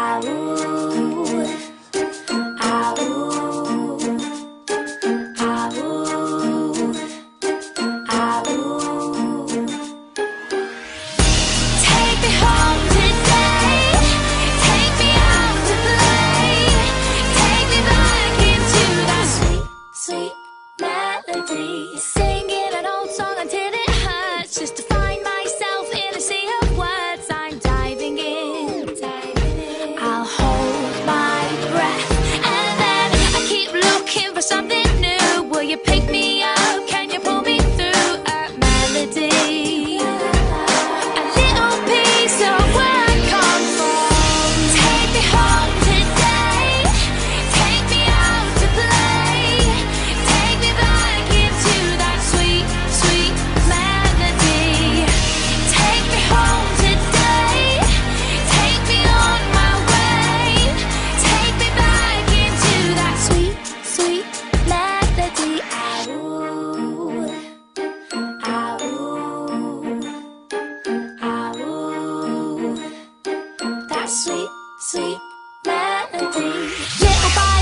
Ah, sweet, sweet melody. Little by